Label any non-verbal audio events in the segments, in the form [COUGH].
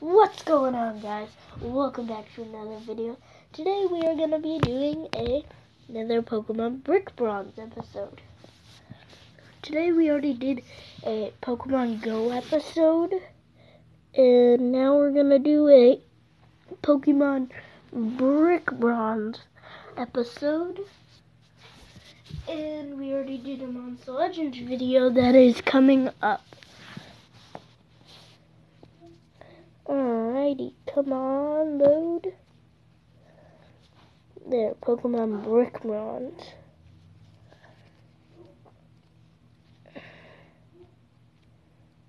What's going on guys? Welcome back to another video. Today we are going to be doing a another Pokemon Brick Bronze episode. Today we already did a Pokemon Go episode. And now we're going to do a Pokemon Brick Bronze episode. And we already did a Monster Legends video that is coming up. Alrighty, come on, load. There, Pokemon Brick Bronze.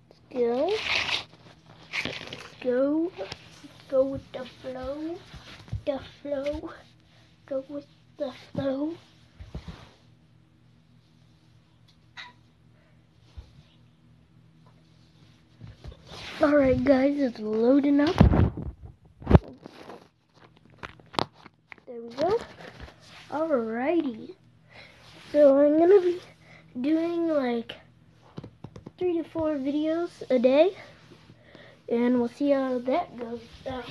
Let's go. Let's go. Go with the flow. The flow. Go with the flow. Alright guys, it's loading up. There we go. Alrighty. So I'm gonna be doing like three to four videos a day. And we'll see how that goes. Uh,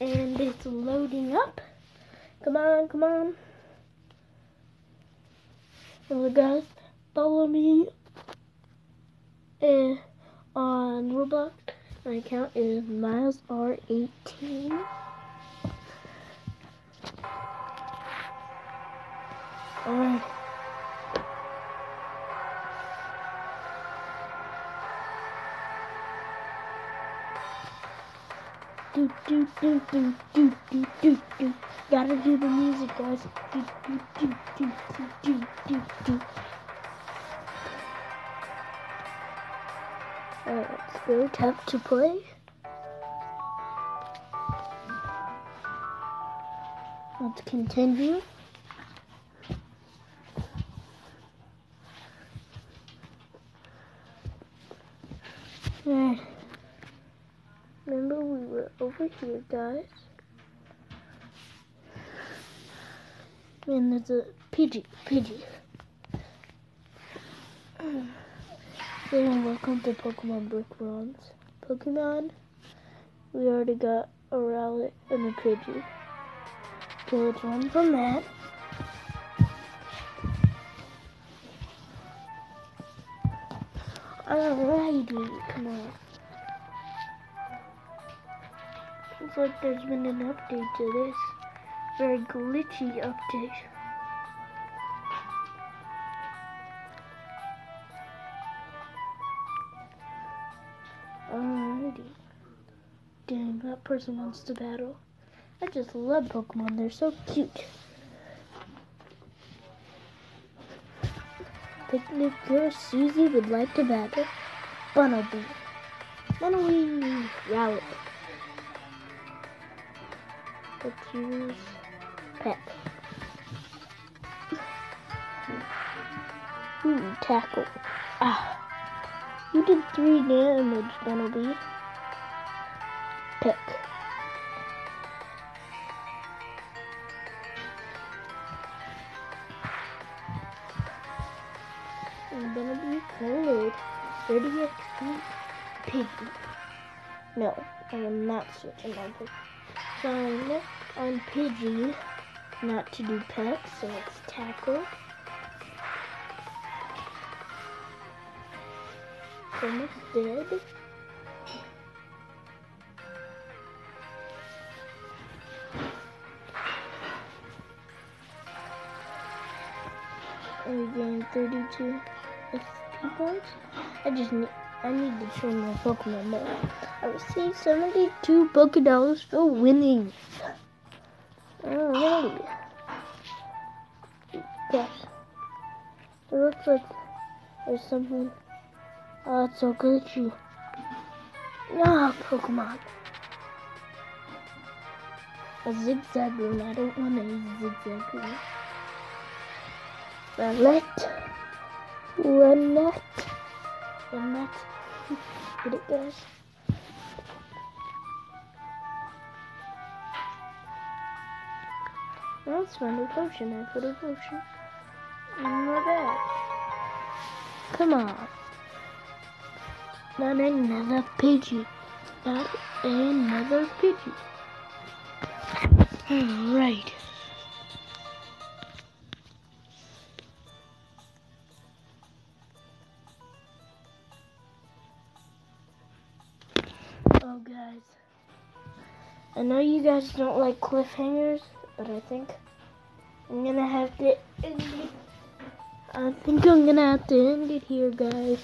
and it's loading up. Come on, come on. So guys, follow me uh, on Roblox. My account is Miles R18. Alright. Do do do do do do do do. Gotta do the music, guys. Do do do do do do do do. Let's go. Tap to play. Let's continue. Remember we were over here, guys. And there's a Pidgey. Pidgey. [CLEARS THROAT] Hey and welcome to Pokemon Brick Bronze. Pokemon, we already got a Rowlet and a Pidgey. Okay, let's run from that. Alrighty, come on. Looks like there's been an update to this. Very glitchy update. Alrighty. Dang, that person wants to battle. I just love Pokemon. They're so cute. Picnic girl Susie would like to battle Bunnelby. Bunnelby Rowlet. Let's use Peck. Ooh, [LAUGHS] tackle. Ah. You did three damage, Bunnelby. Pick. And Bunnelby colored 30 XP Piggy. No, I am not switching on Piggy. So next on Pidgey, not to do pets, so it's tackle. almost dead. We gained 32 XP points. I just need, I need to train my Pokemon more. I received 72 Pokedollars for winning. Alrighty. Yes. It looks like there's something Oh, it's so glitchy. Ah, Pokemon. A Zigzagoon. I don't want a Zigzagoon. Rowlet. Rowlet. Rowlet. Get it, guys. Let's find a potion. I put a potion in my bag. Come on. Not another Pidgey. Not another Pidgey. Alright. Guys. I know you guys don't like cliffhangers, but I think I'm gonna have to end it. I think I'm gonna have to end it here, guys.